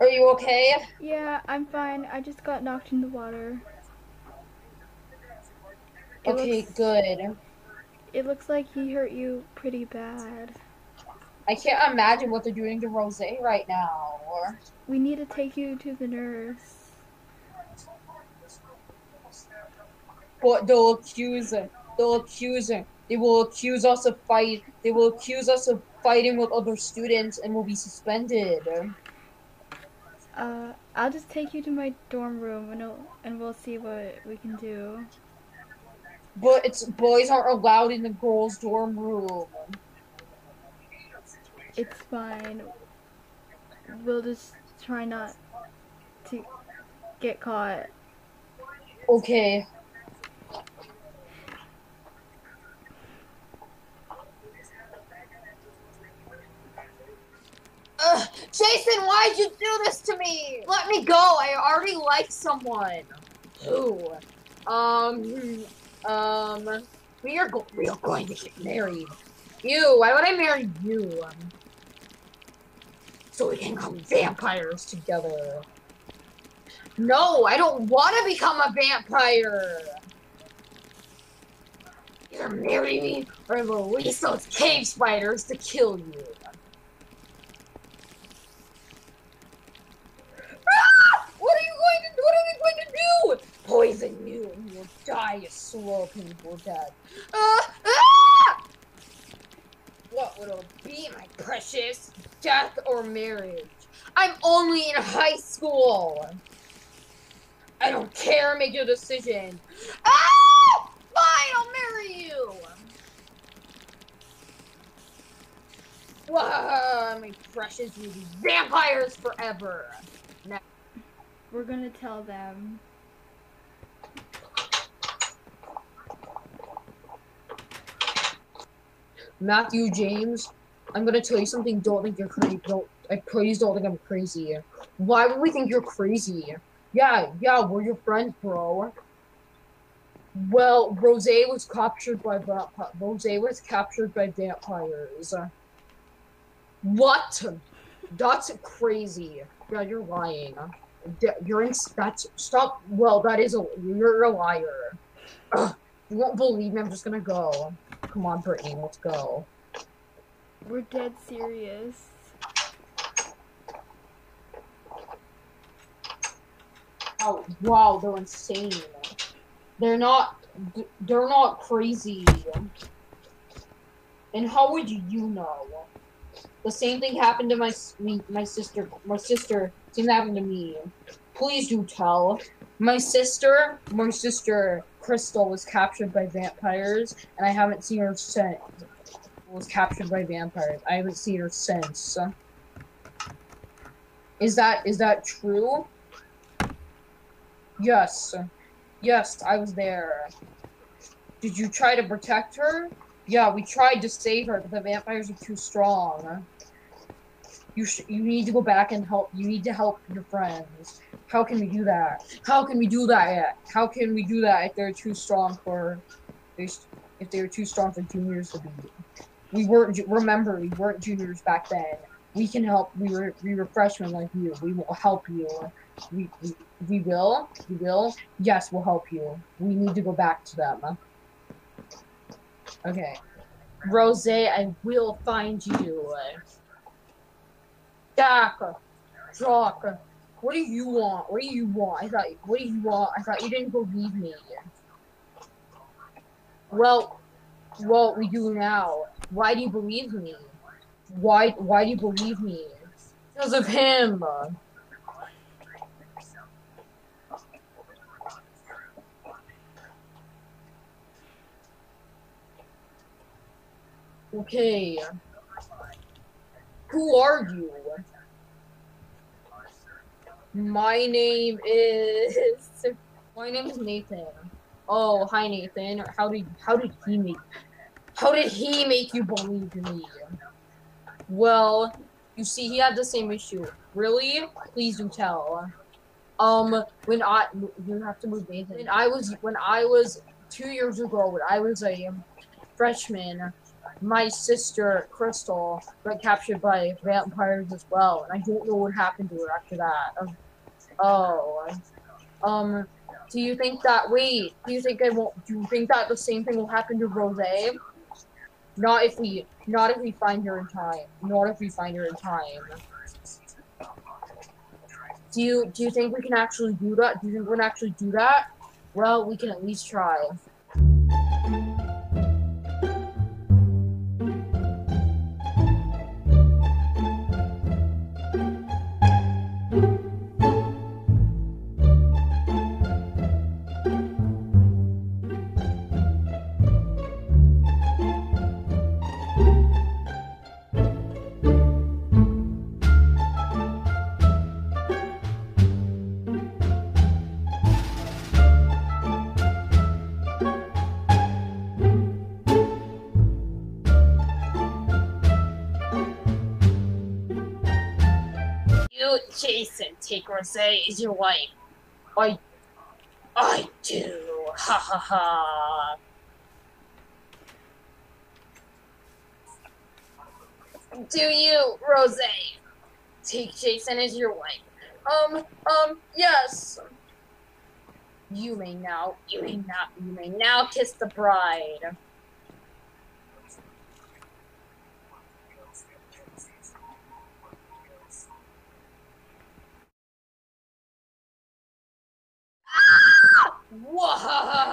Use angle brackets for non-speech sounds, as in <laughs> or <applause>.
Are you okay? Yeah, I'm fine. I just got knocked in the water. It Okay, looks, good. It looks like he hurt you pretty bad. I can't imagine what they're doing to Rose right now. We need to take you to the nurse. But they'll accuse him. They'll accuse him. They will accuse us of fight. They will accuse us of fighting with other students and will be suspended. Uh, I'll just take you to my dorm room and and we'll see what we can do. But it's boys aren't allowed in the girls' dorm room. It's fine. We'll just try not to get caught. Okay. Ugh, Jason, why'd you do this to me? Let me go. I already like someone. Who? Um, um, we are go- we are going to get married. You? Why would I marry you? So we can become vampires together. No, I don't want to become a vampire. Either marry me or release those cave spiders to kill you. Ah! What are you going to? What are we going to do? Poison you, and a slow, painful death. Ah! Ah! What would it be, my precious? Death or marriage? I'm only in high school. I don't care. Make your decision. Ah! Fine, I'll marry you. Wow, my precious, you be vampires forever. Now We're gonna tell them. Matthew James, I'm gonna tell you something. Don't think you're crazy. Don't. I please don't think I'm crazy. Why would we think you're crazy? Yeah, yeah, we're your friends, bro. Well, Rose was captured by vampires. Rose was captured by vampires. What? That's crazy. Yeah, you're lying. You're in. That's stop. Well, that is a. You're a liar. Ugh, you won't believe me. I'm just gonna go. Come on, Brittany, let's go. We're dead serious. Oh, wow, they're insane. They're not. They're not crazy. And how would you know? The same thing happened to my my sister. My sister. Same thing happened to me. Please do tell. My sister. My sister Crystal was captured by vampires, and I haven't seen her since. Was captured by vampires. I haven't seen her since. Is that is that true? Yes. Yes, I was there. Did you try to protect her? Yeah, we tried to save her, but the vampires are too strong. You sh- you need to go back and help. You need to help your friends. How can we do that? How can we do that yet? How can we do that if they're too strong for, if they were too strong for juniors to be? We weren't. Remember, we weren't juniors back then. We can help. We were we were freshmen like you. We will help you. We, we we will. We will. Yes, we'll help you. We need to go back to them. Okay. Rose, I will find you. Jack. Jock. What do you want? What do you want? I thought. What do you want? I thought you didn't believe me. Well, well, we do now. Why do you believe me? Why? Why do you believe me? Because of him. Okay. Who are you? My name is. <laughs> My name is Nathan. Oh, hi Nathan. How did how did he make how did he make you believe me? Well, you see, he had the same issue. Really? Please do tell. Um, when I you have to move Nathan. When I was when I was two years ago, when I was a freshman, my sister Crystal got captured by vampires as well, and I don't know what happened to her after that. Oh, um, do you think that? Wait, do you think I won't? Do you think that the same thing will happen to Rose? Not if we, not if we find her in time. Not if we find her in time. Do you do you think we can actually do that? Do you think we can actually do that? Well, we can at least try. Jason, take Rose as your wife. I I do. Ha ha ha. Do you, Rose, take Jason as your wife? um um yes. You may now. You may not. You may now kiss the bride. Whoa!